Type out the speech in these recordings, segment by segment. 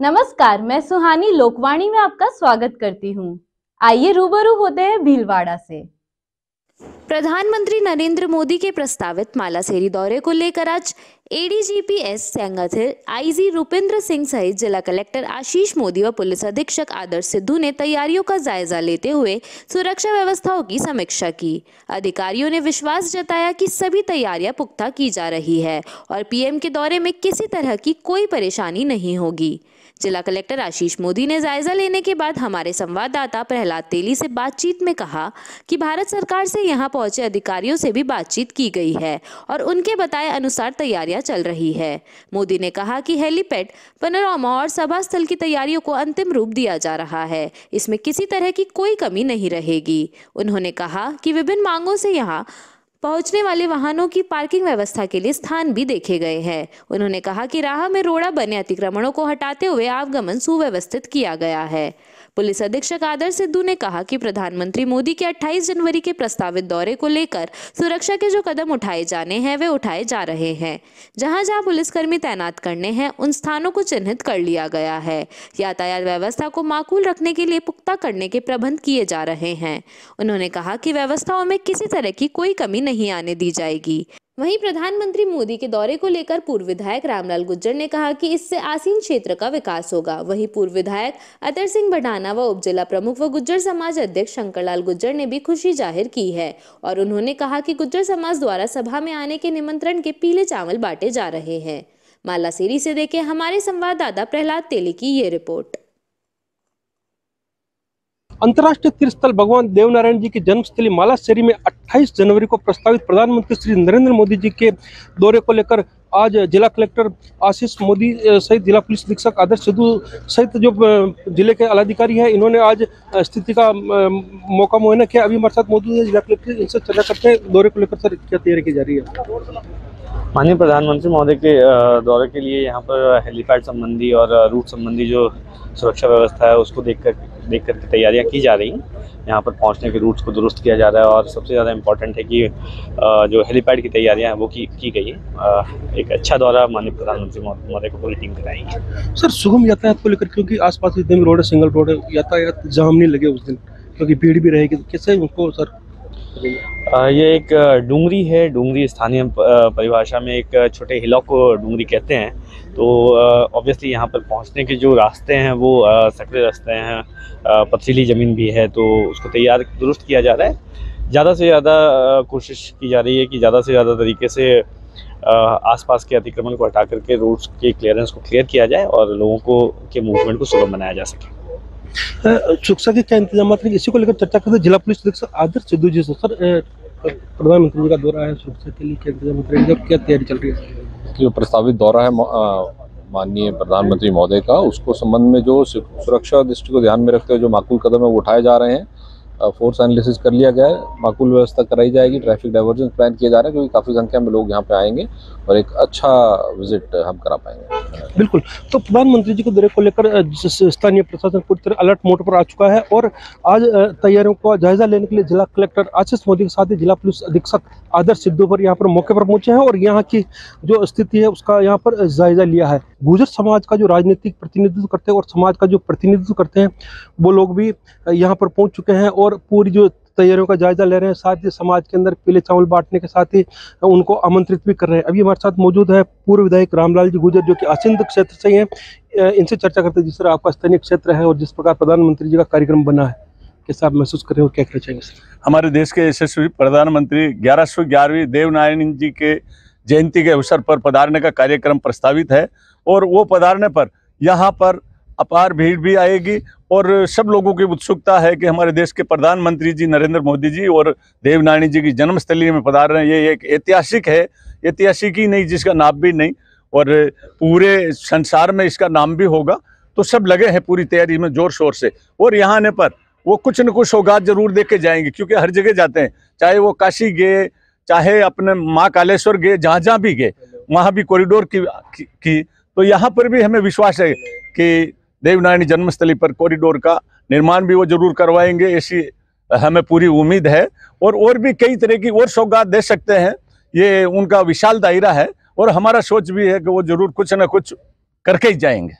नमस्कार, मैं सुहानी लोकवाणी में आपका स्वागत करती हूँ। आइए रूबरू होते हैं भीलवाड़ा से। प्रधानमंत्री नरेंद्र मोदी के प्रस्तावित मालासेरी दौरे को लेकर आज ADGP S Sengathir IG Rupendra Singh सहित जिला कलेक्टर आशीष मोदी व पुलिस अधीक्षक आदर्श सिद्धू ने तैयारियों का जायजा लेते हुए सुरक्षा व्यवस्थाओं की समीक्षा की। अधिकारियों ने विश्वास जताया कि सभी तैयारियाँ पुख्ता की जा रही है और पीएम के दौरे में किसी तरह की कोई परेशानी नहीं होगी। जिला कलेक्टर आशीष मोदी ने जायजा लेने के बाद हमारे संवाददाता प्रहलाद तेली से बातचीत में कहा कि भारत सरकार से यहाँ पहुँचे अधिकारियों से भी बातचीत की गई है और उनके बताए अनुसार तैयारियाँ चल रही है। मोदी ने कहा कि हेलीपैड, पनोरमा और सभा स्थल की तैयारियों को अंतिम रूप दिया जा रहा है। इसमें किसी तरह की कोई कमी नहीं रहेगी। उन्होंने कहा कि विभिन्न मांगों से यहाँ पहुँचने वाले वाहनों की पार्किंग व्यवस्था के लिए स्थान भी देखे गए हैं। उन्होंने कहा कि राह में रोड़ा बने अतिक्रमणों को हटाते हुए आवागमन सुव्यवस्थित किया गया है। पुलिस अधीक्षक आदर्श सिद्धू ने कहा कि प्रधानमंत्री मोदी के 28 जनवरी के प्रस्तावित दौरे को लेकर सुरक्षा के जो कदम उठाए जाने हैं, वे उठाए जा रहे हैं। जहाँ जहाँ पुलिसकर्मी तैनात करने हैं, उन स्थानों को चिन्हित कर लिया गया है। यातायात व्यवस्था को माकूल रखने के लिए पुख्ता करने के प्रबंध किए जा रहे हैं। उन्होंने कहा कि व्यवस्थाओं में किसी तरह की कोई कमी नहीं आने दी जाएगी। वहीं प्रधानमंत्री मोदी के दौरे को लेकर पूर्व विधायक रामलाल गुज्जर ने कहा कि इससे आसीन क्षेत्र का विकास होगा। वहीं पूर्व विधायक अतर सिंह बढ़ाना व उपजिला प्रमुख व गुज्जर समाज अध्यक्ष शंकरलाल गुज्जर ने भी खुशी ज़ाहिर की है और उन्होंने कहा कि गुज्जर समाज द्वारा सभा में आने के निमंत्रण के पीले चावल बांटे जा रहे हैं। मालासेरी से देखे हमारे संवाददाता प्रहलाद तेली की ये रिपोर्ट। अंतर्राष्ट्रीय तीर्थस्थल भगवान देवनारायण जी की जन्मस्थली मालाशेरी में 28 जनवरी को प्रस्तावित प्रधानमंत्री श्री नरेंद्र मोदी जी के दौरे को लेकर आज जिला कलेक्टर आशीष मोदी सहित जिला पुलिस अधीक्षक आदर्श सिद्धू सहित जो ज़िले के अधिकारी हैं, इन्होंने आज स्थिति का मौका मुआयना किया। अभी हमारे साथ मौजूद है जिला कलेक्टर, इनसे चर्चा करते हैं। दौरे को लेकर सर, क्या तैयारी की जा रही है? माननीय प्रधानमंत्री महोदय के दौरे के लिए यहाँ पर हेलीपैड संबंधी और रूट संबंधी जो सुरक्षा व्यवस्था है उसको देख कर देख कर तैयारियाँ की जा रही हैं। यहाँ पर पहुँचने के रूट्स को दुरुस्त किया जा रहा है और सबसे ज़्यादा इम्पोर्टेंट है कि जो हेलीपैड की तैयारियाँ हैं वो की की गई है। एक अच्छा दौरा माननीय प्रधानमंत्री महोदय को पूरी टीम कराएँगे सर, सुगम यातायात को लेकर, क्योंकि आसपास इतने रोड है, सिंगल रोड है, यातायात जाम नहीं लगे उस दिन, क्योंकि भीड़ भी रहेगी तो कैसे उनको, सर ये एक डूंगरी है। डूंगरी स्थानीय परिभाषा में एक छोटे हिलॉक को डूंगरी कहते हैं। तो ऑब्वियसली यहाँ पर पहुँचने के जो रास्ते हैं वो सकड़े रास्ते हैं। पथरीली ज़मीन भी है तो उसको तैयार, दुरुस्त किया जा रहा है। ज़्यादा से ज़्यादा कोशिश की जा रही है कि ज़्यादा से ज़्यादा तरीके से आसपास के अतिक्रमण को हटा करके रोड्स के क्लियरेंस को क्लियर किया जाए और लोगों को, के मूवमेंट को सुगम बनाया जा सके। सुरक्षा के क्या इंतज़ाम इसी को लेकर चर्चा करते जिला पुलिस अधीक्षक आदर सिद्धू जी से। सर प्रधानमंत्री जी का दौरा है, सुरक्षा के लिए क्या इंतज़ाम रहेंगे क्या तैयारी चल रही है? जो प्रस्तावित दौरा है माननीय प्रधानमंत्री महोदय का। उसको संबंध में जो सुरक्षा दृष्टि को ध्यान में रखते हुए जो माकूल कदम है, वो उठाए जा रहे हैं। फोर्स एनालिसिस कर लिया गया है। माकूल व्यवस्था कराई जाएगी ट्रैफ़िक डाइवर्जेंस प्लान किया जा रहा है, क्योंकि काफ़ी संख्या में लोग यहाँ पे आएँगे और एक अच्छा विज़िट हम करा पाएँगे। बिल्कुल। तो प्रधानमंत्री जी के दौरे को लेकर स्थानीय प्रशासन पूरी तरह अलर्ट मोड पर आ चुका है और आज तैयारियों का जायजा लेने के लिए जिला कलेक्टर आशीष मोदी के साथ ही जिला पुलिस अधीक्षक आदर्श सिद्धू पर यहाँ पर मौके पर पहुँचे हैं और यहाँ की जो स्थिति है उसका यहाँ पर जायजा लिया है। गुजर समाज का जो राजनीतिक प्रतिनिधित्व करते हैं और समाज का जो प्रतिनिधित्व करते हैं, वो लोग भी यहाँ पर पहुँच चुके हैं और पूरी जो तैयारियों का जायजा ले रहे हैं, साथ ही समाज के अंदर पीले चावल बांटने के साथ ही उनको आमंत्रित भी कर रहे हैं। अभी हमारे साथ मौजूद है पूर्व विधायक रामलाल जी गुजर, जो कि आसिंद क्षेत्र से ही इनसे चर्चा करते हैं जिस तरह आपका स्थानीय क्षेत्र है और जिस प्रकार प्रधानमंत्री जी का कार्यक्रम बना है कैसे आप महसूस कर हो, क्या कहना चाहेंगे हमारे देश के यशस्वी प्रधानमंत्री ग्यारह सौ ग्यारहवीं देवनारायण जी के जयंती के अवसर पर पधारने का कार्यक्रम प्रस्तावित है और वो पधारने पर यहाँ पर अपार भीड़ भी आएगी और सब लोगों की उत्सुकता है कि हमारे देश के प्रधानमंत्री जी नरेंद्र मोदी जी और देवनानी जी की जन्मस्थली में पधार रहे हैं। ये एक ऐतिहासिक है, ऐतिहासिक ही नहीं, जिसका नाम भी नहीं और पूरे संसार में इसका नाम भी होगा। तो सब लगे हैं पूरी तैयारी में ज़ोर शोर से और यहाँ आने पर वो कुछ न कुछ सौगात ज़रूर देख के जाएँगे, क्योंकि हर जगह जाते हैं, चाहे वो काशी गए चाहे अपने माँ कालेश्वर गए जहाँ जहाँ भी गए वहाँ भी कॉरिडोर की, की तो यहाँ पर भी हमें विश्वास है कि देवनारायणी जन्मस्थली पर कॉरिडोर का निर्माण भी वो ज़रूर करवाएँगे ऐसी हमें पूरी उम्मीद है। और और भी कई तरह की और सौगात दे सकते हैं। ये उनका विशाल दायरा है और हमारा सोच भी है कि वो ज़रूर कुछ ना कुछ करके ही जाएँगे।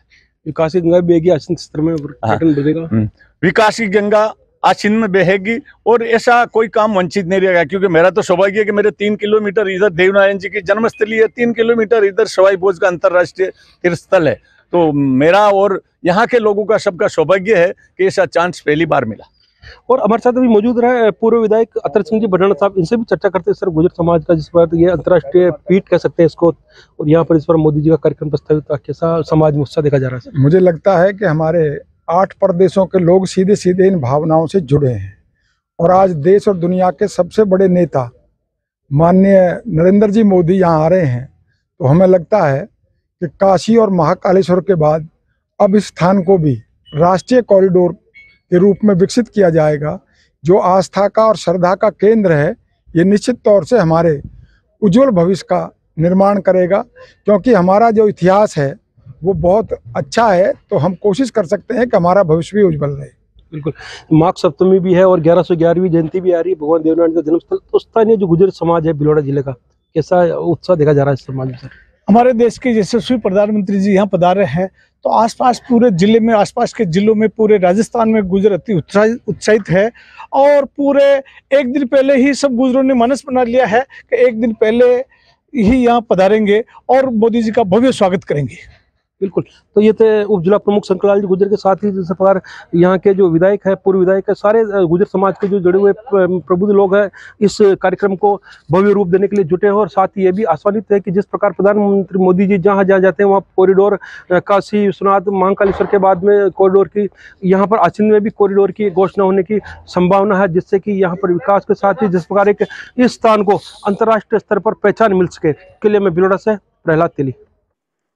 विकास की गंगा बेगी क्षेत्र में पर्यटन बढ़ेगा विकास की गंगा आशिन में बहेगी और ऐसा कोई काम वंचित नहीं रहेगा क्योंकि मेरा तो सौभाग्य है कि मेरे तीन किलोमीटर इधर देवनारायण जी की जन्मस्थली है तीन किलोमीटर इधर सवाई भोज का अंतर्राष्ट्रीय तीर्थ स्थल है। तो मेरा और यहाँ के लोगों का सबका सौभाग्य है कि ऐसा चांस पहली बार मिला। और हमारे साथ अभी मौजूद रहे पूर्व विधायक अतर सिंह जी बडाना साहब इनसे भी चर्चा करते हैं सर गुजर समाज का जिस पर ये अंतर्राष्ट्रीय पीठ कह सकते हैं इसको और यहाँ पर इस पर मोदी जी का कार्यक्रम प्रस्तावित कैसा समाज में उत्साह देखा जा रहा है मुझे लगता है कि हमारे आठ प्रदेशों के लोग सीधे सीधे इन भावनाओं से जुड़े हैं। और आज देश और दुनिया के सबसे बड़े नेता माननीय नरेंद्र जी मोदी यहाँ आ रहे हैं तो हमें लगता है कि काशी और महाकालेश्वर के बाद अब इस स्थान को भी राष्ट्रीय कॉरिडोर के रूप में विकसित किया जाएगा, जो आस्था का और श्रद्धा का केंद्र है, ये निश्चित तौर से हमारे उज्जवल भविष्य का निर्माण करेगा, क्योंकि हमारा जो इतिहास है वो बहुत अच्छा है तो हम कोशिश कर सकते हैं कि हमारा भविष्य भी उज्जवल रहे। बिल्कुल। माघ सप्तमी भी है और ग्यारह सौ ग्यारहवीं जयंती भी आ रही है। भगवान देवनारायण का जन्मस्थल तो स्थानीय जो गुजर समाज है बिलोड़ा ज़िले का कैसा उत्साह देखा जा रहा है इस समाज में सर? हमारे देश के यशस्वी प्रधानमंत्री जी यहाँ पधारे हैं तो आसपास पूरे ज़िले में आसपास के जिलों में पूरे राजस्थान में गुजर अति उत्साहित उत्साहित है और पूरे एक दिन पहले ही सब गुजरों ने मनस बना लिया है कि एक दिन पहले ही यहाँ पधारेंगे और मोदी जी का भव्य स्वागत करेंगे। बिल्कुल। तो ये थे उप जिला प्रमुख शंकरलाल जी गुजर के साथ ही जिस प्रकार यहाँ के जो विधायक है, पूर्व विधायक है, सारे गुजर समाज के जो जुड़े हुए प्रबुद्ध लोग हैं, इस कार्यक्रम को भव्य रूप देने के लिए जुटे हैं और साथ ही ये भी आश्वानित है कि जिस प्रकार प्रधानमंत्री मोदी जी जहाँ जहाँ जाते हैं, वहाँ कॉरिडोर काशी, विश्वनाथ, महाकालेश्वर के बाद में कॉरिडोर की, यहाँ पर आचिन में भी कॉरिडोर की घोषणा होने की संभावना है, जिससे कि यहाँ पर विकास के साथ ही जिस प्रकार एक, इस स्थान को अंतर्राष्ट्रीय स्तर पर पहचान मिल सके। के लिए मैं बिलोड़ा से, प्रहलाद तेली।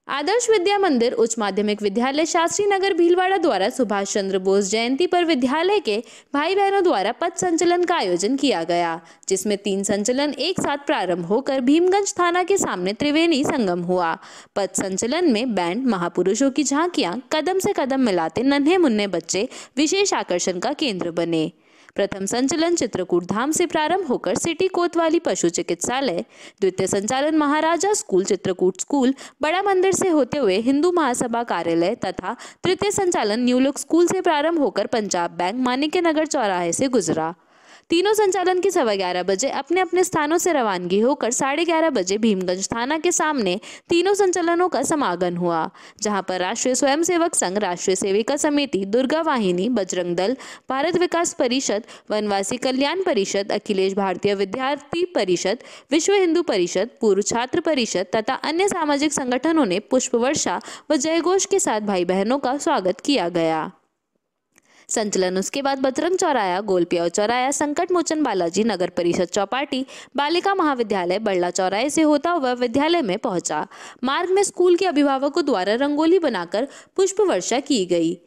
आदर्श विद्या मंदिर, उच्च माध्यमिक विद्यालय, शास्त्री नगर, भीलवाड़ा द्वारा सुभाष चंद्र बोस जयंती पर विद्यालय के भाई बहनों द्वारा पथ संचलन का आयोजन किया गया, जिसमें तीन संचलन एक साथ प्रारंभ होकर भीमगंज थाना के सामने त्रिवेणी संगम हुआ। पथ संचलन में बैंड, महापुरुषों की झांकियाँ कदम से कदम मिलाते नन्हे मुन्ने बच्चे विशेष आकर्षण का केंद्र बने। प्रथम संचलन चित्रकूट धाम से प्रारंभ होकर सिटी कोतवाली पशु चिकित्सालय, द्वितीय संचालन महाराजा स्कूल चित्रकूट स्कूल, बड़ा मंदिर से होते हुए हिंदू महासभा कार्यालय तथा तृतीय संचालन न्यूलुक स्कूल से प्रारंभ होकर पंजाब बैंक मानिक्य नगर चौराहे से गुजरा। तीनों संचालन की सवा ग्यारह बजे अपने अपने स्थानों से रवानगी होकर साढ़े ग्यारह बजे भीमगंज थाना के सामने तीनों संचालनों का समागम हुआ, जहाँ पर राष्ट्रीय स्वयंसेवक संघ, राष्ट्रीय सेविका समिति, दुर्गा वाहिनी, बजरंग दल, भारत विकास परिषद, वनवासी कल्याण परिषद, अखिलेश भारतीय विद्यार्थी परिषद, विश्व हिंदू परिषद, पूर्व छात्र परिषद तथा अन्य सामाजिक संगठनों ने पुष्प वर्षा व जयघोष के साथ भाई बहनों का स्वागत किया गया। संचलन उसके बाद बजरंग चौराया, गोलपिया चौराया, संकट मोचन बालाजी, नगर परिषद चौपाटी, बालिका महाविद्यालय बड़ला चौराहे से होता हुआ विद्यालय में पहुँचा। मार्ग में स्कूल के अभिभावकों द्वारा रंगोली बनाकर पुष्प वर्षा की गई।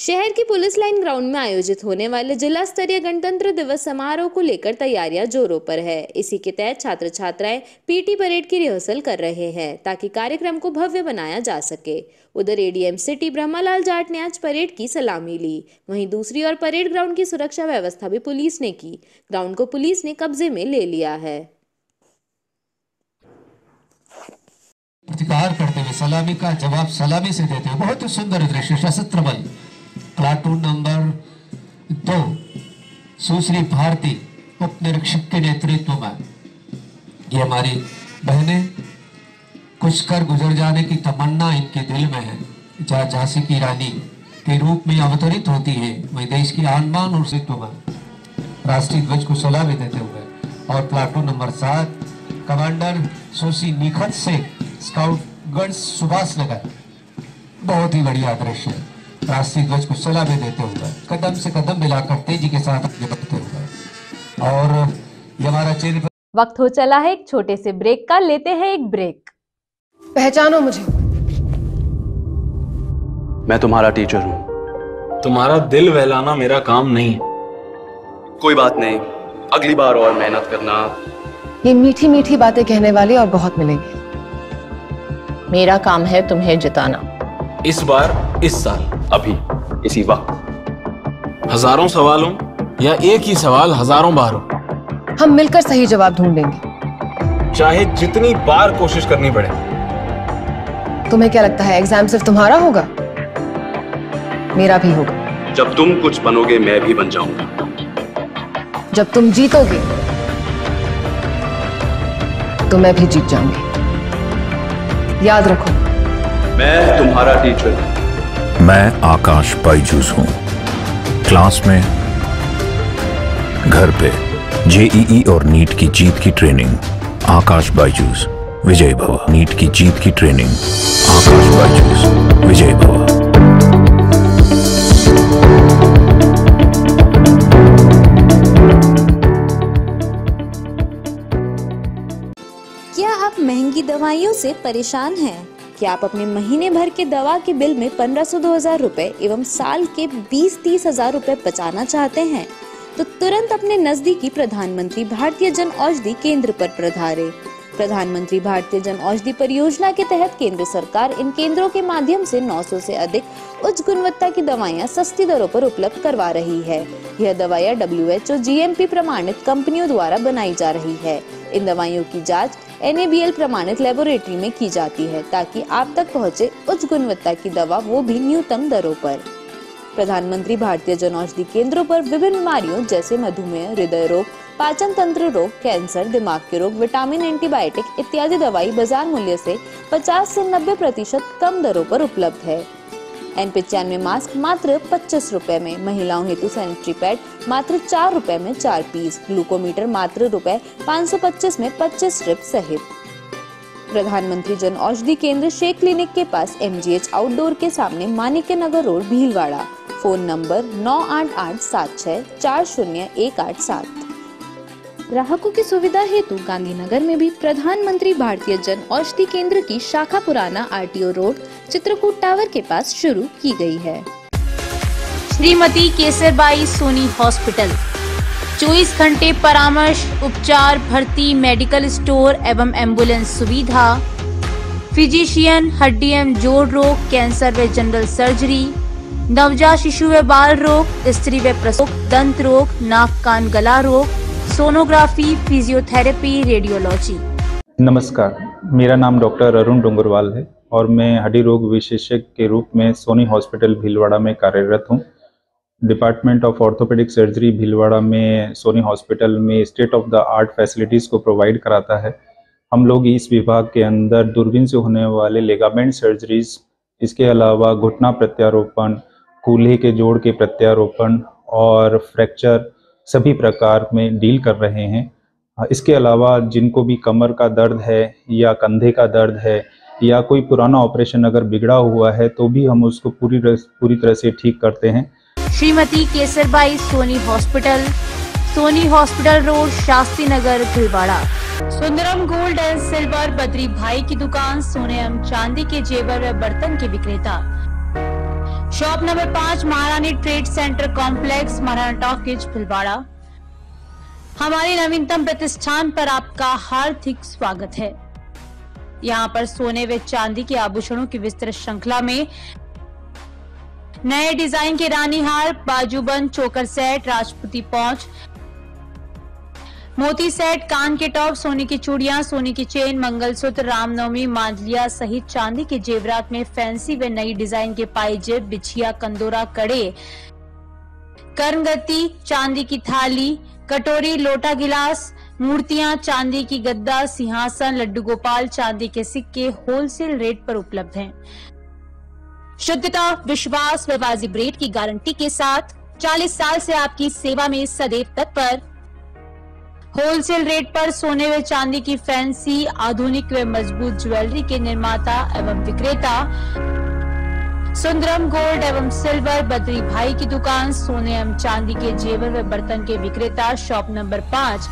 शहर की पुलिस लाइन ग्राउंड में आयोजित होने वाले जिला स्तरीय गणतंत्र दिवस समारोह को लेकर तैयारियाँ जोरों पर है। इसी के तहत छात्र छात्राएँ पीटी परेड की रिहर्सल कर रहे हैं ताकि कार्यक्रम को भव्य बनाया जा सके। उधर एडीएम सिटी ब्रह्मालाल जाट ने आज परेड की सलामी ली। वहीं दूसरी ओर परेड ग्राउंड की सुरक्षा व्यवस्था भी पुलिस ने की। ग्राउंड को पुलिस ने कब्जे में ले लिया है। करते हुए सलामी का जवाब सलामी से देते हुए बहुत ही सुंदर दृश्य, सशस्त्र बल। प्लाटून नंबर दो सुश्री भारती उप निरीक्षक के नेतृत्व में। ये हमारी बहनें, कुछ कर गुजर जाने की तमन्ना इनके दिल में है। जहाँ झांसी की रानी के रूप में अवतरित होती है, वही देश की आनमान और सित्व में। राष्ट्रीय ध्वज को सलामी देते हुए। और प्लाटून नंबर सात कमांडर सुशी निखत से स्काउट गढ़ सुभाष नगर। बहुत ही बढ़िया दृश्य। है राष्ट्रीय ध्वज को सलामी देते हुए कदम से कदम मिलाकर तेज़ी के साथ आगे बढ़ते हुए। और ये हमारा चेहरे वक्त हो चला है एक छोटे से ब्रेक का लेते हैं एक ब्रेक। पहचानो मुझे। मैं तुम्हारा टीचर हूँ। तुम्हारा दिल बहलाना मेरा काम नहीं है। कोई बात नहीं। अगली बार और मेहनत करना। ये मीठी मीठी बातें कहने वाले और बहुत मिलेंगे। मेरा काम है तुम्हें जिताना। इस बार इस साल अभी इसी वक्त। हज़ारों सवालों या एक ही सवाल हज़ारों बार? हो हम मिलकर सही जवाब ढूंढेंगे चाहे जितनी बार कोशिश करनी पड़े। तुम्हें क्या लगता है एग्ज़ाम सिर्फ़ तुम्हारा होगा? मेरा भी होगा। जब तुम कुछ बनोगे मैं भी बन जाऊँगा। जब तुम जीतोगे तो मैं भी जीत जाऊँगी। याद रखो मैं तुम्हारा टीचर हूँ। मैं आकाश बाईजूस हूँ। क्लास में घर पे जेईई और नीट की जीत की ट्रेनिंग आकाश बाईजूस विजय भव। नीट की जीत की ट्रेनिंग आकाश बाईजूस विजय भव। क्या आप महँगी दवाइयों से परेशान हैं? क्या आप अपने महीने भर के दवा के बिल में पंद्रह सौ, दो हज़ार रूपए एवं साल के बीस, तीस हज़ार रूपए बचाना चाहते हैं तो तुरंत अपने नजदीकी प्रधानमंत्री भारतीय जन औषधि केंद्र पर पधारे प्रधानमंत्री भारतीय जन औषधि परियोजना के तहत केंद्र सरकार इन केंद्रों के माध्यम से 900 से अधिक उच्च गुणवत्ता की दवाइयाँ सस्ती दरों पर उपलब्ध करवा रही है। यह दवाइयाँ डब्ल्यू एच जीएमपी प्रमाणित कंपनियों द्वारा बनाई जा रही है। इन दवाइयों की जाँच एनएबीएल प्रमाणित लेबोरेटरी में की जाती है ताकि आप तक पहुँचे उच्च गुणवत्ता की दवा वो भी न्यूनतम दरों पर। प्रधानमंत्री भारतीय जन औषधि केंद्रों पर विभिन्न बीमारियों जैसे मधुमेह, हृदय रोग, पाचन तंत्र रोग, कैंसर, दिमाग के रोग, विटामिन, एंटीबायोटिक इत्यादि दवाई बाज़ार मूल्य से 50 से 90 प्रतिशत कम दरों पर उपलब्ध है। एन पिचानवे मास्क मात्र पच्चीस रूपए में। महिलाओं हेतु सैनिटरी पैड मात्र चार रूपए में चार पीस ग्लूकोमीटर मात्र रुपए 525 में 25 स्ट्रिप सहित। प्रधानमंत्री जन औषधि केंद्र शेख क्लिनिक के पास एमजीएच आउटडोर के सामने Manikya Nagar road, Bhilwara. Phone number नौ आठ आठ सात छः चार शून्य एक आठ सात। ग्राहकों की सुविधा हेतु गांधीनगर में भी प्रधानमंत्री भारतीय जन औषधि केंद्र की शाखा पुराना आरटीओ रोड, चित्रकूट टावर के पास शुरू की गई है। श्रीमती केसरबाई सोनी हॉस्पिटल। 24 घंटे परामर्श, उपचार, भर्ती, मेडिकल स्टोर एवं एंबुलेंस सुविधा। फिजिशियन हड्डी एवं जोड़ रोग, कैंसर व जनरल सर्जरी। नवजात शिशु व बाल रोग, स्त्री व प्रसव दंत रोग, नाक कान गला रोग सोनोग्राफी, फिजियोथेरेपी, रेडियोलॉजी। नमस्कार, मेरा नाम डॉक्टर अरुण डोंगरवाल है और मैं हड्डी रोग विशेषज्ञ के रूप में सोनी हॉस्पिटल भीलवाड़ा में कार्यरत हूँ। Department of orthopaedic surgery Bhilwara में सोनी हॉस्पिटल में state of the art facilities को प्रोवाइड कराता है। हम लोग इस विभाग के अंदर दूरबीन से होने वाले लेगामेंट सर्जरीज, इसके अलावा घुटना प्रत्यारोपण, कूल्हे के जोड़ के प्रत्यारोपण और फ्रैक्चर सभी प्रकार में डील कर रहे हैं। इसके अलावा जिनको भी कमर का दर्द है या कंधे का दर्द है या कोई पुराना ऑपरेशन अगर बिगड़ा हुआ है तो भी हम उसको पूरी पूरी तरह से ठीक करते हैं। Shrimati Kesarbai Soni hospital Soni hospital road Shastri Nagar Bhilwara. Sundaram gold and silver Badri Bhai की दुकान सोने एवं चांदी के जेवर व बर्तन के विक्रेता। शॉप नंबर पाँच, Maharani trade centre complex, Maharana talkies Bhilwara. हमारे नवीनतम प्रतिष्ठान पर आपका हार्दिक स्वागत है। यहाँ पर सोने व चांदी के आभूषणों की विस्तृत श्रृंखला में नए डिज़ाइन के रानी हार बाजूबंद, चोकर सेट राजपूती पौच मोती सेट कान के टॉप, सोने की चूड़ियाँ, सोने की चेन, मंगलसूत्र, रामनवमी मांजलिया सहित चांदी के जेवरात में फैंसी व नई डिज़ाइन के पाइजेब बिछिया, कंदोरा, कड़े कर्णगति चांदी की थाली, कटोरी, लोटा गिलास, मूर्तियाँ, चांदी की गद्दा, सिंहासन, लड्डू गोपाल, चांदी के सिक्के होलसेल रेट पर उपलब्ध हैं। शुद्धता, विश्वास व वाजिब रेट की गारंटी के साथ 40 साल से आपकी सेवा में सदैव तत्पर होलसेल रेट पर सोने व चांदी की फैंसी, आधुनिक व मज़बूत ज्वेलरी के निर्माता एवं विक्रेता सुंदरम गोल्ड एवं सिल्वर बद्री भाई की दुकान, सोने एवं चांदी के जेवर व बर्तन के विक्रेता, शॉप नंबर पाँच।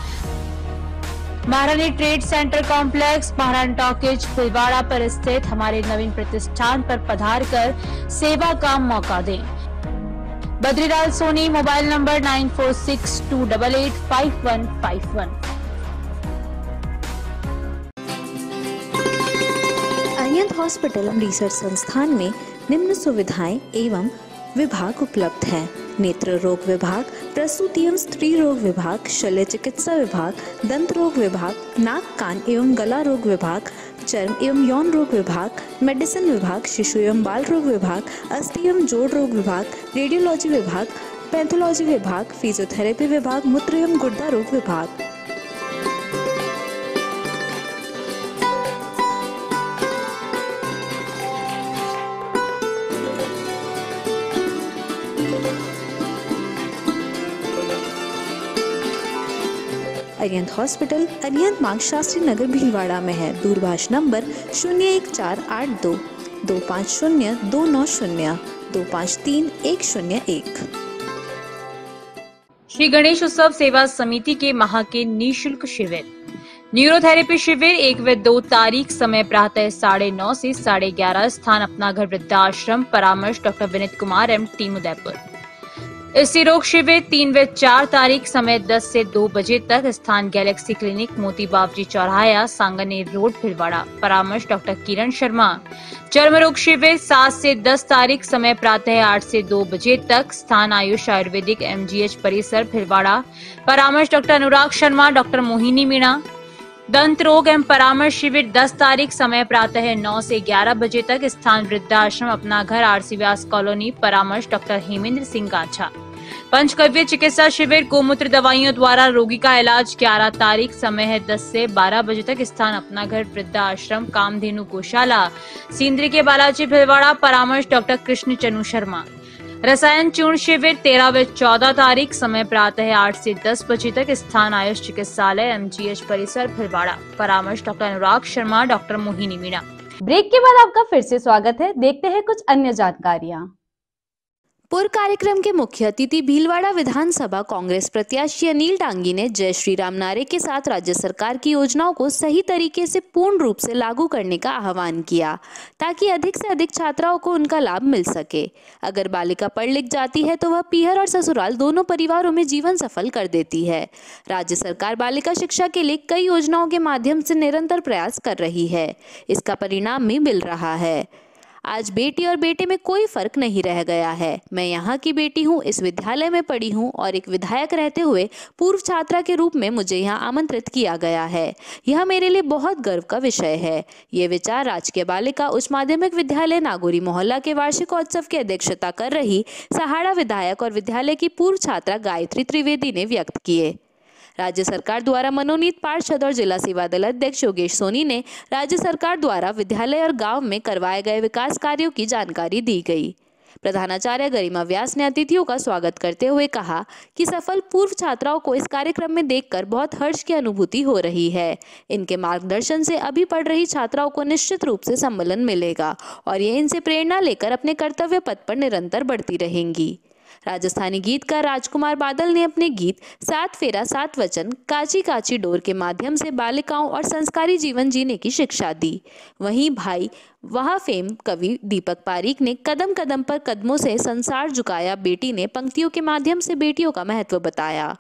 Maharani trade centre complex, Maharani talkies, Phulwara पर स्थित हमारे नवीन प्रतिष्ठान पर पधार कर सेवा का मौका दें। Badrilal Soni, mobile number nine four six two double eight five one five one. Arihant hospital research संस्थान में निम्न सुविधाएँ एवं विभाग उपलब्ध हैं। नेत्र रोग विभाग, प्रसूति एवं स्त्री रोग विभाग, शल्य चिकित्सा विभाग, दंत रोग विभाग, नाक, कान एवं गला रोग विभाग चर्म एवं यौन रोग विभाग, मेडिसिन विभाग, शिशु एवं बाल रोग विभाग अस्थि एवं जोड़ रोग विभाग, रेडियोलॉजी विभाग, पैथोलॉजी विभाग, फिजियोथेरेपी विभाग, मूत्र एवं गुर्दा रोग विभाग। अरियंत हॉस्पिटल अरियंत मार्ग शास्त्री नगर, भीलवाड़ा में है। दूरभाष नंबर शून्य एक चार आठ दो दो पाँच शून्य दो नौ शून्य, दो पाँच तीन एक शून्य एक। श्री गणेश उत्सव सेवा समिति के माह के निशुल्क शिविर। न्यूरोथेरेपी शिविर एक व दो तारीख समय प्रातः साढ़े नौ से साढ़े ग्यारह स्थान अपना घर वृद्धाश्रम, परामर्श doctor Vinit Kumar, M team Udaipur. इसी रोग शिविर तीन व चार तारीख समय 10 से 2 बजे तक स्थान गैलेक्सी क्लिनिक मोती बाबजी चौराया सांगनेर रोड, भिलवाड़ा। परामर्श डॉक्टर किरण शर्मा। चर्म रोग शिविर 7 से 10 तारीख समय प्रातः 8 से 2 बजे तक स्थान आयुष आयुर्वेदिक एमजीएच परिसर, भिलवाड़ा। परामर्श डॉक्टर अनुराग शर्मा, डॉक्टर मोहिनी मीणा। दंत रोग एवं परामर्श शिविर 10 तारीख समय प्रातः 9 से 11 बजे तक स्थान वृद्धाश्रम, अपना घर, आरसी व्यास कॉलोनी, परामर्श डॉक्टर हेमेंद्र सिंह गाछा पंचकव्य चिकित्सा शिविर, गोमूत्र दवाइयों द्वारा रोगी का इलाज 11 तारीख समय है 10 से 12 बजे तक स्थान, अपना घर वृद्धा वृद्धाश्रम, कामधेनु गौशाला। सिंदरी के बालाजी भिलवाड़ा, परामर्श डॉक्टर कृष्ण चनु शर्मा। रसायन चूर्ण शिविर, तेरह व चौदह तारीख, समय प्रातः आठ से दस बजे तक। स्थान आयुष चिकित्सालय एमजीएच परिसर, भिलवाड़ा। परामर्श doctor Anurag Sharma, doctor Mohini Meena. Break के बाद आपका फिर से स्वागत है। देखते हैं कुछ अन्य जानकारियाँ। पूर्व कार्यक्रम के मुख्य अतिथि भीलवाड़ा विधानसभा कांग्रेस प्रत्याशी अनिल डांगी ने जय श्री राम नारे के साथ राज्य सरकार की योजनाओं को सही तरीके से पूर्ण रूप से लागू करने का आह्वान किया, ताकि अधिक से अधिक छात्राओं को उनका लाभ मिल सके। अगर बालिका पढ़ लिख जाती है तो वह पीहर और ससुराल दोनों परिवारों में जीवन सफल कर देती है। राज्य सरकार बालिका शिक्षा के लिए कई योजनाओं के माध्यम से निरंतर प्रयास कर रही है। इसका परिणाम भी मिल रहा है। आज बेटी और बेटे में कोई फ़र्क नहीं रह गया है। मैं यहाँ की बेटी हूँ, इस विद्यालय में पढ़ी हूँ और एक विधायक रहते हुए पूर्व छात्रा के रूप में मुझे यहाँ आमंत्रित किया गया है। यह मेरे लिए बहुत गर्व का विषय है। ये विचार राजकीय बालिका उच्च माध्यमिक विद्यालय नागौरी मोहल्ला के वार्षिकोत्सव की अध्यक्षता कर रही सहाड़ा विधायक और विद्यालय की पूर्व छात्रा गायत्री त्रिवेदी ने व्यक्त किए। राज्य सरकार द्वारा मनोनीत पार्षद और जिला सेवा दल अध्यक्ष योगेश सोनी ने राज्य सरकार द्वारा विद्यालय और गाँव में करवाए गए विकास कार्यों की जानकारी दी गई। प्रधानाचार्य गरिमा व्यास ने अतिथियों का स्वागत करते हुए कहा कि सफल पूर्व छात्राओं को इस कार्यक्रम में देखकर बहुत हर्ष की अनुभूति हो रही है। इनके मार्गदर्शन से अभी पढ़ रही छात्राओं को निश्चित रूप से सम्मेलन मिलेगा और ये इनसे प्रेरणा लेकर अपने कर्तव्य पथ पर निरंतर बढ़ती रहेंगी। राजस्थानी गीतकार राजकुमार बादल ने अपने गीत सात फेरा, सात वचन, काची काची डोर के माध्यम से बालिकाओं और संस्कारी जीवन जीने की शिक्षा दी। वहीं भाई वहाँ फेम कवि दीपक पारीक ने कदम कदम पर कदमों से संसार झुकाया, बेटी ने पंक्तियों के माध्यम से बेटियों का महत्व बताया।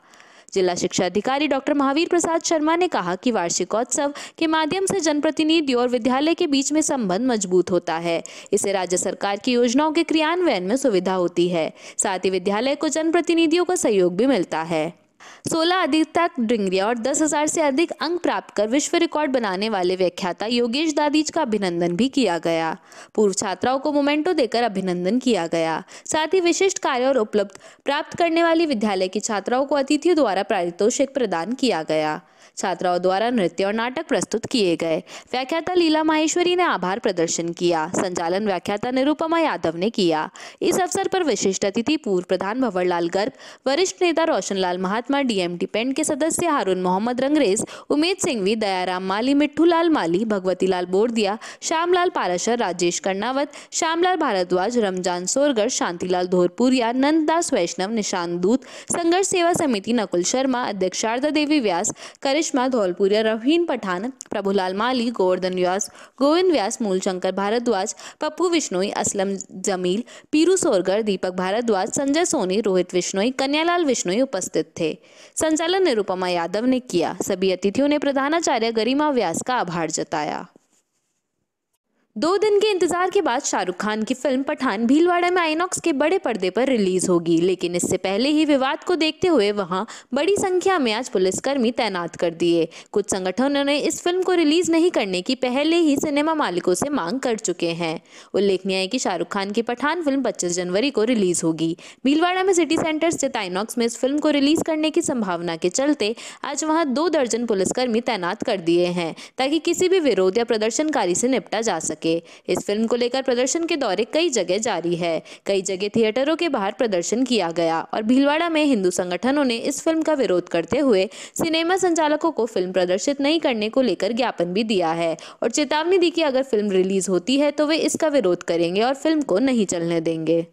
जिला शिक्षा अधिकारी डॉक्टर महावीर प्रसाद शर्मा ने कहा कि वार्षिकोत्सव के माध्यम से जनप्रतिनिधि और विद्यालय के बीच में संबंध मज़बूत होता है। इसे राज्य सरकार की योजनाओं के क्रियान्वयन में सुविधा होती है। साथ ही विद्यालय को जनप्रतिनिधियों का सहयोग भी मिलता है। सोलह अधिकता डिंगरिया और दस हज़ार से अधिक अंक प्राप्त कर विश्व रिकॉर्ड बनाने वाले व्याख्याता योगेश दादीज का अभिनंदन भी किया गया। पूर्व छात्राओं को मोमेंटो देकर अभिनंदन किया गया। साथ ही विशिष्ट कार्य और उपलब्ध प्राप्त करने वाली विद्यालय की छात्राओं को अतिथियों द्वारा पारितोषिक प्रदान किया गया। छात्राओं द्वारा नृत्य और नाटक प्रस्तुत किए गए। व्याख्याता लीला माहेश्वरी ने आभार प्रदर्शन किया। संचालन व्याख्याता निरुपमा यादव ने किया। इस अवसर पर विशिष्ट अतिथि पूर्व प्रधान भंवरलाल गर्ग, वरिष्ठ नेता रोशनलाल महात्मा, डीएमटी पेंट के सदस्य हारून मोहम्मद रंगरेज, उमेद सिंघवी दयाराम माली मिट्ठूलाल माली, भगवतीलाल बोरदिया, श्यामलाल पाराशर, राजेश कर्णावत, श्यामलाल भारद्वाज, रमज़ान सोरगर शांतिलाल धोरपुरिया, नंददास वैष्णव, निशान दूत, संघर्ष सेवा समिति नकुल शर्मा, अध्यक्ष शारदा देवी व्यास, करिश्मा करिश्मा धौलपुरिया रवीन पठान, प्रभुलाल माली, गोवर्धन व्यास, गोविंद व्यास, मूलशंकर भारद्वाज, पप्पू विश्नोई, असलम जमील, पीरू सोरगर, दीपक भारद्वाज, संजय सोनी, रोहित विश्नोई, कन्यालाल विश्नोई उपस्थित थे। संचालन निरुपमा यादव ने किया। सभी अतिथियों ने प्रधानाचार्य गरिमा व्यास का आभार जताया। दो दिन के इंतज़ार के बाद शाहरुख खान की फ़िल्म पठान भीलवाड़ा में आइनॉक्स के बड़े पर्दे पर रिलीज़ होगी। लेकिन इससे पहले ही विवाद को देखते हुए वहाँ बड़ी संख्या में आज पुलिसकर्मी तैनात कर दिए। कुछ संगठनों ने इस फ़िल्म को रिलीज़ नहीं करने की पहले ही सिनेमा मालिकों से मांग कर चुके हैं। उल्लेखनीय है कि शाहरुख खान की पठान फ़िल्म पच्चीस जनवरी को रिलीज़ होगी। भीलवाड़ा में सिटी सेंटर स्थित आइनॉक्स में इस फ़िल्म को रिलीज़ करने की संभावना के चलते आज वहाँ दो दर्जन पुलिसकर्मी तैनात कर दिए हैं, ताकि किसी भी विरोध या प्रदर्शनकारी से निपटा जा सके। सके इस फ़िल्म को लेकर प्रदर्शन के दौरे कई जगह जारी है। कई जगह थिएटरों के बाहर प्रदर्शन किया गया और भीलवाड़ा में हिंदू संगठनों ने इस फ़िल्म का विरोध करते हुए सिनेमा संचालकों को फ़िल्म प्रदर्शित नहीं करने को लेकर ज्ञापन भी दिया है और चेतावनी दी कि अगर फ़िल्म रिलीज़ होती है तो वे इसका विरोध करेंगे और फ़िल्म को नहीं चलने देंगे।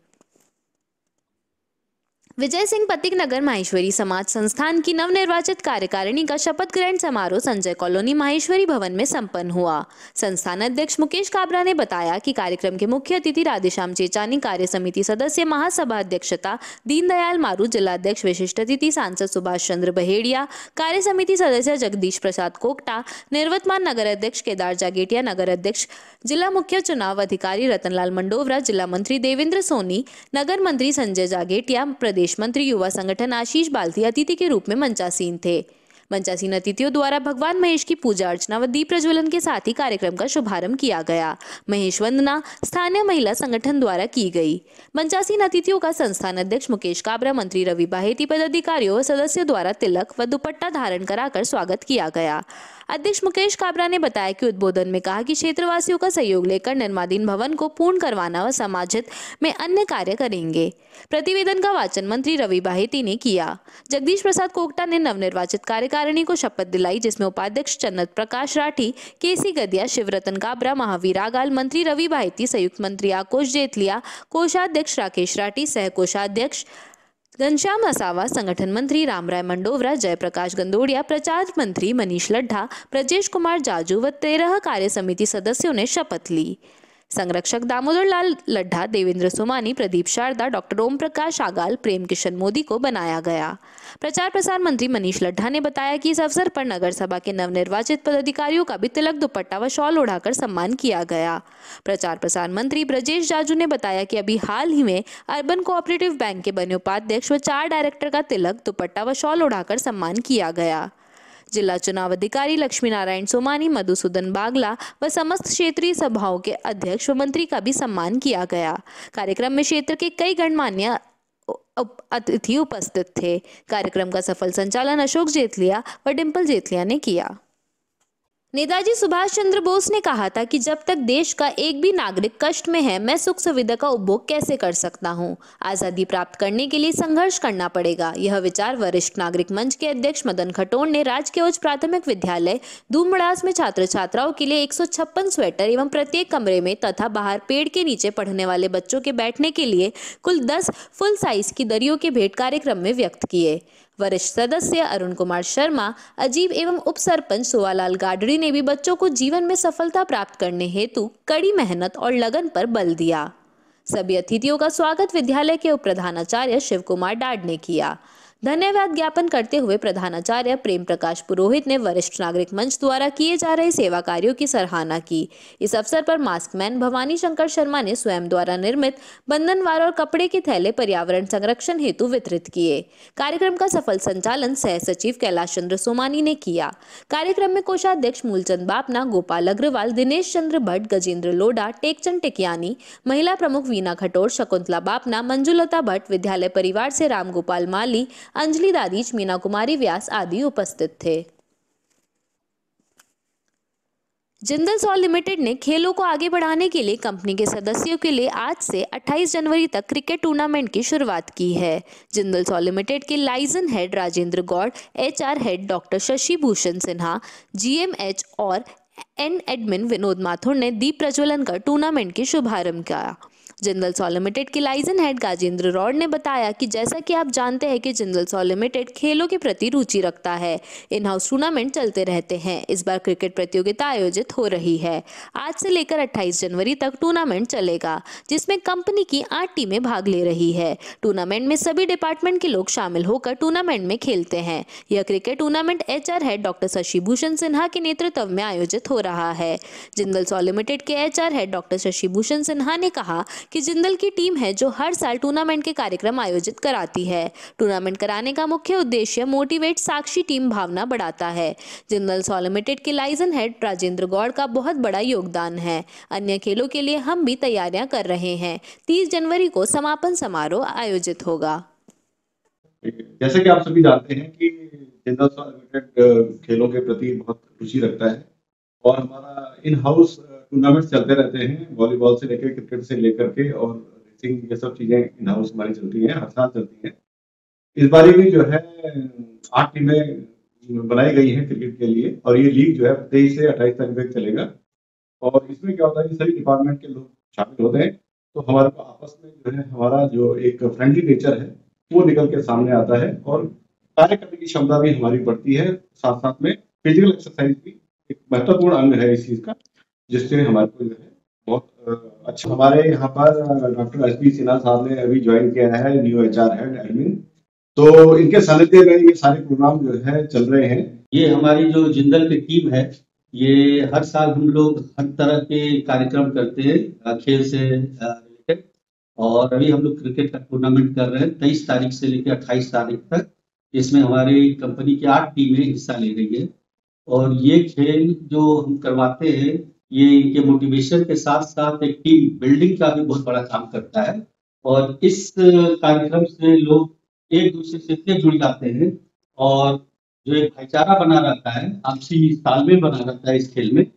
विजय सिंह पतिक नगर माहेश्वरी समाज संस्थान की नवनिर्वाचित कार्यकारिणी का शपथ ग्रहण समारोह संजय कॉलोनी माहेश्वरी भवन में संपन्न हुआ। संस्थान अध्यक्ष मुकेश काबरा ने बताया कि कार्यक्रम के मुख्य अतिथि राधेश्याम चेचानी, कार्य समिति सदस्य, महासभा अध्यक्षता, दीनदयाल मारू जिलाध्यक्ष विशिष्ट अतिथि, सांसद सुभाष चंद्र बहेड़िया, कार्य समिति सदस्य जगदीश प्रसाद कोकटा, निर्वतमान नगर अध्यक्ष केदार जागेटिया, नगर अध्यक्ष, जिला मुख्य चुनाव अधिकारी रतनलाल मंडोवरा, जिला मंत्री देवेंद्र सोनी, नगर मंत्री संजय जागेटिया, प्रदेश प्रदेश मंत्री युवा संगठन आशीष बाल्ती अतिथि के रूप में मंचासीन थे। मंचासीन अतिथियों द्वारा भगवान महेश की पूजा अर्चना व दीप प्रज्वलन के साथ ही कार्यक्रम का शुभारंभ किया गया। महेश वंदना स्थानीय महिला संगठन द्वारा की गई। मंचासीन अतिथियों का संस्थान अध्यक्ष मुकेश काबरा, मंत्री रवि बाहेती, पदाधिकारियों व सदस्यों द्वारा तिलक व दुपट्टा धारण कराकर स्वागत किया गया। अध्यक्ष मुकेश काबरा ने बताया कि उद्बोधन में कहा कि क्षेत्रवासियों का सहयोग लेकर निर्माधीन भवन को पूर्ण करवाना व समाजित में अन्य कार्य करेंगे। प्रतिवेदन का वाचन मंत्री रवि बाहेती ने किया। जगदीश प्रसाद कोकटा ने नवनिर्वाचित कार्यकारिणी को शपथ दिलाई, जिसमें उपाध्यक्ष चन्नत प्रकाश राठी, केसी गदिया, शिवरतन काबरा, महावीर आगाल, मंत्री रवि बाहेती, संयुक्त मंत्री आकोश जेतलिया कोषाध्यक्ष राकेश राठी सह कोषाध्यक्ष घनश्याम असावा संगठन मंत्री रामराय मंडोवरा, जयप्रकाश गंदोड़िया, प्रचार मंत्री मनीष लड्ढा प्रजेश कुमार जाजू व तेरह कार्य समिति सदस्यों ने शपथ ली। संरक्षक दामोदर लाल लड्ढा देवेंद्र सोमानी, प्रदीप शारदा, डॉक्टर ओम प्रकाश आगाल प्रेम किशन मोदी को बनाया गया। प्रचार प्रसार मंत्री मनीष लड्ढा ने बताया कि इस अवसर पर नगर सभा के नवनिर्वाचित पदाधिकारियों का भी तिलक दुपट्टा व शॉल उड़ाकर सम्मान किया गया। प्रचार प्रसार मंत्री ब्रजेश जाजू ने बताया कि अभी हाल ही में अर्बन कोऑपरेटिव बैंक के बने उपाध्यक्ष व चार डायरेक्टर का तिलक, दुपट्टा व शॉल उड़ाकर सम्मान किया गया। जिला चुनाव अधिकारी लक्ष्मी नारायण सोमानी, मधुसूदन बागला व समस्त क्षेत्रीय सभाओं के अध्यक्ष व मंत्री का भी सम्मान किया गया। कार्यक्रम में क्षेत्र के कई गणमान्य अतिथि उपस्थित थे। कार्यक्रम का सफल संचालन अशोक जेतलिया व डिम्पल जेतलिया ने किया। नेताजी सुभाष चंद्र बोस ने कहा था कि जब तक देश का एक भी नागरिक कष्ट में है, मैं सुख सुविधा का उपभोग कैसे कर सकता हूँ? आज़ादी प्राप्त करने के लिए संघर्ष करना पड़ेगा यह विचार वरिष्ठ नागरिक मंच के अध्यक्ष मदन खटोड़ ने राजकीय उच्च प्राथमिक विद्यालय धूमड़ास में छात्र छात्राओं के लिए एक सौ छप्पन स्वेटर एवं प्रत्येक कमरे में तथा बाहर पेड़ के नीचे पढ़ने वाले बच्चों के बैठने के लिए कुल दस फुल साइज़ की दरियों के भेंट कार्यक्रम में व्यक्त किए वरिष्ठ सदस्य अरुण कुमार शर्मा, अजीब एवं उप सरपंच सोवालाल गाडरी ने भी बच्चों को जीवन में सफलता प्राप्त करने हेतु कड़ी मेहनत और लगन पर बल दिया। सभी अतिथियों का स्वागत विद्यालय के उप प्रधानाचार्य शिव कुमार डाड ने किया। धन्यवाद ज्ञापन करते हुए प्रधानाचार्य प्रेम प्रकाश पुरोहित ने वरिष्ठ नागरिक मंच द्वारा किए जा रहे सेवा कार्यों की सराहना की। इस अवसर पर मास्क मैन भवानी शंकर शर्मा ने स्वयं द्वारा निर्मित बंधनवार और कपड़े के थैले पर्यावरण संरक्षण हेतु वितरित किए। कार्यक्रम का सफल संचालन सह सचिव कैलाश चंद्र सोमानी ने किया। कार्यक्रम में कोषाध्यक्ष मूलचंद बापना, गोपाल अग्रवाल, दिनेश चंद्र भट्ट, गजेंद्र लोडा टेकचंद टिकियानी, महिला प्रमुख वीना खटोर, शकुंतला बापना, मंजुलता भट्ट, विद्यालय परिवार से रामगोपाल माली अंजलि दादीच मीना कुमारी, व्यास आदि उपस्थित थे। जिंदल सॉल लिमिटेड ने खेलों को आगे बढ़ाने के लिए कंपनी के सदस्यों के लिए आज से 28 जनवरी तक क्रिकेट टूर्नामेंट की शुरुआत की है। जिंदल सॉल लिमिटेड के liaison head Rajendra Gaur, HR head doctor Shashi Bhushan Sinha, GMH और एन एडमिन विनोद माथुर ने दीप प्रज्वलन कर टूर्नामेंट की शुभारंभ किया। जिंदल सॉ लिमिटेड के लाइजन हेड गाजेंद्र रॉड ने बताया कि जैसा कि आप जानते हैं कि जिंदल सॉ लिमिटेड खेलों के प्रति रुचि रखता है। इन हाउस टूर्नामेंट चलते रहते हैं। इस बार क्रिकेट प्रतियोगिता आयोजित हो रही है। आज से लेकर 28 जनवरी तक टूर्नामेंट चलेगा, जिसमें कंपनी की आठ टीमें भाग ले रही है। टूर्नामेंट में सभी डिपार्टमेंट के लोग शामिल होकर टूर्नामेंट में खेलते हैं। यह cricket tournament H R head doctor Shashi Bhushan Sinha के नेतृत्व में आयोजित हो रहा है। जिंदल सॉ लिमिटेड के H R head doctor Shashi Bhushan Sinha ने कहा कि जिंदल की टीम है जो हर साल टूर्नामेंट के कार्यक्रम आयोजित कराती है। टूर्नामेंट कराने का मुख्य उद्देश्य मोटिवेट साक्षी टीम भावना बढ़ाता है। जिंदल सॉ लिमिटेड के लाइजन हेड राजेंद्र गौड़ का बहुत बड़ा योगदान है। अन्य खेलों के लिए हम भी तैयारियाँ कर रहे हैं। तीस जनवरी को समापन समारोह आयोजित होगा। जैसे कि आप सभी जानते हैं कि जिंदल खेलों के प्रति बहुत रुचि रखता है और हमारा इन हाउस टूर्नामेंट चलते रहते हैं वॉलीबॉल से लेकर क्रिकेट से लेकर के और रेसिंग ये सब चीज़ें इन हाउस हमारी चलती हैं, हर साल चलती हैं। इस बारी भी जो है, आठ टीमें बनाई गई हैं क्रिकेट के लिए और ये लीग जो है तेईस से अट्ठाईस तारीख तक चलेगा। और इसमें क्या होता है कि सभी डिपार्टमेंट के लोग शामिल होते हैं तो हमारे आपस में जो है, हमारा जो एक फ्रेंडली नेचर है, वो निकल के सामने आता है और कार्य करने की क्षमता भी हमारी बढ़ती है। साथ साथ में फ़िज़िकल एक्सरसाइज भी एक महत्वपूर्ण अंग है इस चीज़ का। जिससे हमारे को जो है बहुत अच्छा। हमारे यहाँ पर डॉक्टर एस पी सिन्हा साहब ने अभी ज्वाइन किया है new H R head admin तो इनके सानिध्य में ये सारे प्रोग्राम जो है चल रहे हैं। ये हमारी जो जिंदल की टीम है, ये हर साल हम लोग हर तरह के कार्यक्रम करते हैं खेल से रिलेटेड और अभी हम लोग क्रिकेट का टूर्नामेंट कर रहे हैं, तेईस तारीख से लेकर अट्ठाईस तारीख तक। इसमें हमारी कंपनी की आठ टीमें हिस्सा ले रही है। और ये खेल जो हम करवाते हैं ये इनके मोटिवेशन के साथ साथ एक टीम बिल्डिंग का भी बहुत बड़ा काम करता है। और इस कार्यक्रम से लोग एक दूसरे से इतने जुड़ जाते हैं और जो एक भाईचारा बना रहता है, आपसी तालमेल बना रहता है इस खेल में,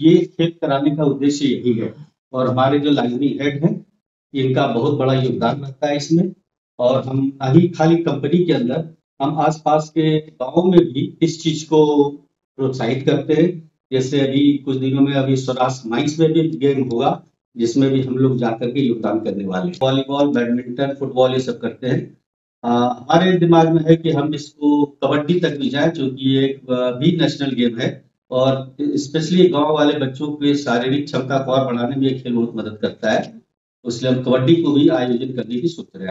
ये खेल कराने का उद्देश्य यही है। और हमारे जो लाइनी हेड हैं, इनका बहुत बड़ा योगदान रहता है इसमें। और हम अभी खाली कंपनी के अंदर, हम आसपास के गाँव में भी इस चीज़ को प्रोत्साहित करते हैं। जैसे अभी कुछ दिनों में अभी स्वराज माइंस में भी गेम होगा, जिसमें भी हम लोग जाकर के योगदान करने वाले वॉलीबॉल, बैडमिंटन, फुटबॉल, ये सब करते हैं। हमारे दिमाग में है कि हम इसको कबड्डी तक भी जाए, जो कि एक भी नेशनल गेम है। और स्पेशली गाँव वाले बच्चों के शारीरिक क्षमता को और बढ़ाने में ये खेल बहुत मदद करता है। इसलिए हम कबड्डी को भी आयोजित करने की सोच रहे हैं।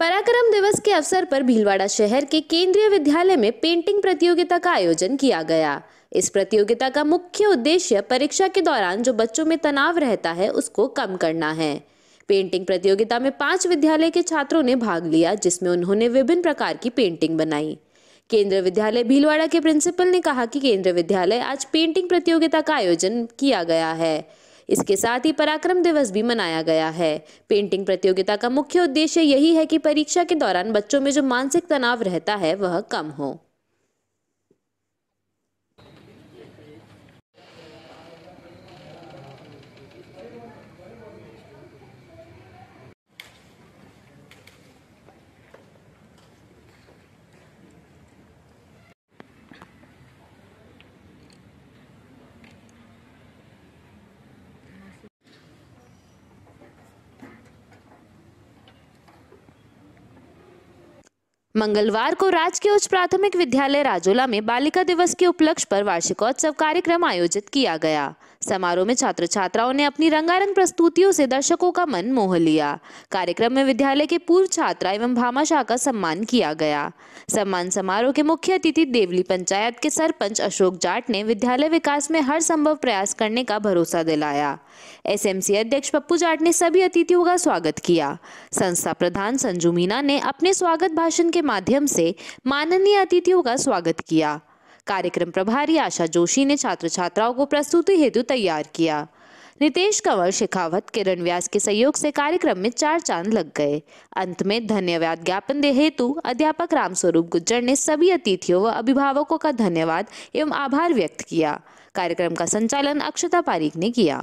पराक्रम दिवस के अवसर पर भीलवाड़ा शहर के केंद्रीय विद्यालय में पेंटिंग प्रतियोगिता का आयोजन किया गया। इस प्रतियोगिता का मुख्य उद्देश्य परीक्षा के दौरान जो बच्चों में तनाव रहता है, उसको कम करना है। पेंटिंग प्रतियोगिता में पाँच विद्यालय के छात्रों ने भाग लिया, जिसमें उन्होंने विभिन्न प्रकार की पेंटिंग बनाई। केंद्रीय विद्यालय भीलवाड़ा के प्रिंसिपल ने कहा कि केंद्रीय विद्यालय आज पेंटिंग प्रतियोगिता का आयोजन किया गया है। इसके साथ ही पराक्रम दिवस भी मनाया गया है। पेंटिंग प्रतियोगिता का मुख्य उद्देश्य यही है कि परीक्षा के दौरान बच्चों में जो मानसिक तनाव रहता है, वह कम हो। मंगलवार को राजकीय उच्च प्राथमिक विद्यालय राजोला में बालिका दिवस के उपलक्ष्य पर वार्षिकोत्सव कार्यक्रम आयोजित किया गया। समारोह में छात्र छात्राओं ने अपनी रंगारंग प्रस्तुतियों से दर्शकों का मन मोह लिया। कार्यक्रम में विद्यालय के पूर्व छात्रा एवं भामाशाह का सम्मान किया गया। सम्मान समारोह के मुख्य अतिथि देवली पंचायत के सरपंच अशोक जाट ने विद्यालय विकास में हर संभव प्रयास करने का भरोसा दिलाया। एसएमसी अध्यक्ष पप्पू जाट ने सभी अतिथियों का स्वागत किया। संस्था प्रधान संजू मीना ने अपने स्वागत भाषण के माध्यम से माननीय अतिथियों का स्वागत किया। कार्यक्रम प्रभारी आशा जोशी ने छात्र छात्राओं को प्रस्तुति हेतु तैयार किया। नितेश कंवर शेखावत, किरण व्यास के सहयोग से कार्यक्रम में चार चाँद लग गए। अंत में धन्यवाद ज्ञापन दे हेतु अध्यापक रामस्वरूप गुज्जर ने सभी अतिथियों व अभिभावकों का धन्यवाद एवं आभार व्यक्त किया। कार्यक्रम का संचालन अक्षता पारीक ने किया।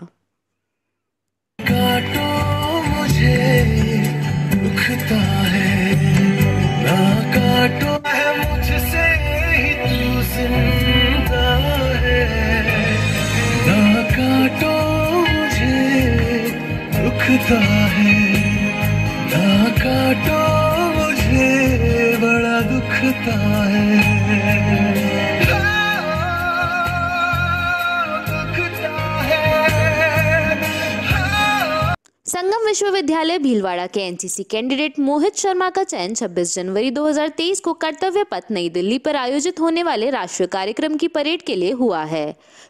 दुखता है ना काटो मुझे बड़ा दुखता है। विश्वविद्यालय भीलवाड़ा के एनसीसी कैंडिडेट मोहित शर्मा का चयन 26 जनवरी 2023 को कर्तव्य पथ नई दिल्ली पर आयोजित होने वाले राष्ट्रीय कार्यक्रम की परेड के लिए हुआ है।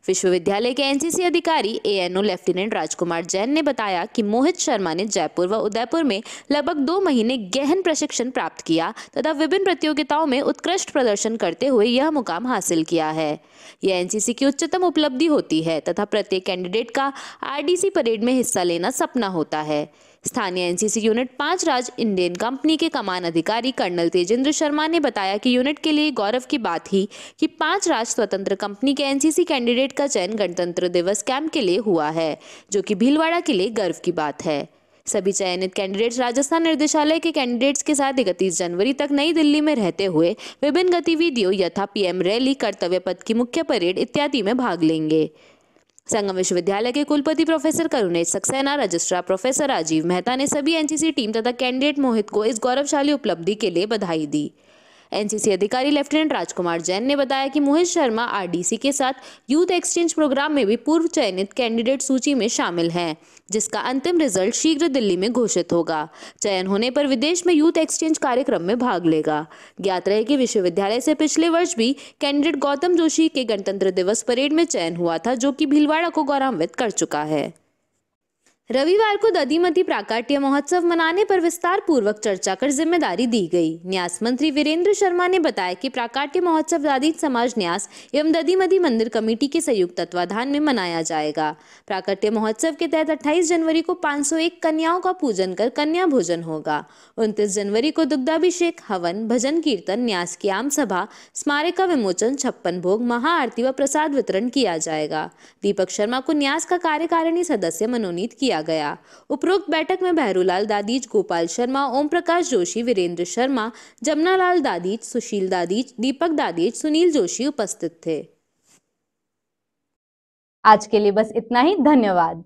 विश्वविद्यालय के एनसीसी अधिकारी एएनओ लेफ्टिनेंट राजकुमार जैन ने बताया कि मोहित शर्मा ने जयपुर व उदयपुर में लगभग दो महीने गहन प्रशिक्षण प्राप्त किया तथा विभिन्न प्रतियोगिताओं में उत्कृष्ट प्रदर्शन करते हुए यह मुकाम हासिल किया है। यह एनसीसी की उच्चतम उपलब्धि होती है तथा प्रत्येक कैंडिडेट का आरडीसी परेड में हिस्सा लेना सपना होता है। स्थानीय एनसीसी यूनिट पाँच राज इंडियन कंपनी के कमान अधिकारी कर्नल तेजेंद्र शर्मा ने बताया कि यूनिट के लिए गौरव की बात ही कि पाँच राज स्वतंत्र कंपनी के एनसीसी कैंडिडेट का चयन गणतंत्र दिवस कैंप के लिए हुआ है, जो कि भीलवाड़ा के लिए गर्व की बात है। सभी चयनित कैंडिडेट्स राजस्थान निर्देशालय के कैंडिडेट्स के साथ इकतीस जनवरी तक नई दिल्ली में रहते हुए विभिन्न गतिविधियों यथा पीएम रैली कर्तव्य पथ की मुख्य परेड इत्यादि में भाग लेंगे। संगम विश्वविद्यालय के कुलपति professor Karunesh Saxena, registrar professor Rajeev Mehta ने सभी एनसीसी टीम तथा कैंडिडेट मोहित को इस गौरवशाली उपलब्धि के लिए बधाई दी। एनसीसी अधिकारी लेफ्टिनेंट राजकुमार जैन ने बताया कि मोहित शर्मा आरडीसी के साथ यूथ एक्सचेंज प्रोग्राम में भी पूर्व चयनित कैंडिडेट सूची में शामिल हैं, जिसका अंतिम रिज़ल्ट शीघ्र दिल्ली में घोषित होगा। चयन होने पर विदेश में यूथ एक्सचेंज कार्यक्रम में भाग लेगा। ज्ञात रहे कि विश्वविद्यालय से पिछले वर्ष भी कैंडिडेट गौतम जोशी के गणतंत्र दिवस परेड में चयन हुआ था, जो कि भीलवाड़ा को गौरवान्वित कर चुका है। रविवार को दधीमती प्राकाट्य महोत्सव मनाने पर विस्तार पूर्वक चर्चा कर ज़िम्मेदारी दी गई। न्यास मंत्री वीरेंद्र शर्मा ने बताया कि प्राकाट्य महोत्सव दादीज समाज न्यास एवं दधीमती मंदिर कमेटी के संयुक्त तत्वाधान में मनाया जाएगा। प्राकट्य महोत्सव के तहत 28 जनवरी को 501 कन्याओं का पूजन कर कन्या भोजन होगा। 29 जनवरी को दुग्धाभिषेक, हवन, भजन कीर्तन, न्यास की आम सभा, स्मारिका विमोचन, छप्पन भोग, महाआरती व प्रसाद वितरण किया जाएगा। दीपक शर्मा को न्यास का कार्यकारिणी सदस्य मनोनीत किया किया गया। उपरोक्त बैठक में बहरूलाल दादीज, गोपाल शर्मा ओम प्रकाश जोशी, वीरेंद्र शर्मा, जमनालाल दादीज, सुशील दादीज, दीपक दादीज, सुनील जोशी उपस्थित थे। आज के लिए बस इतना ही। धन्यवाद।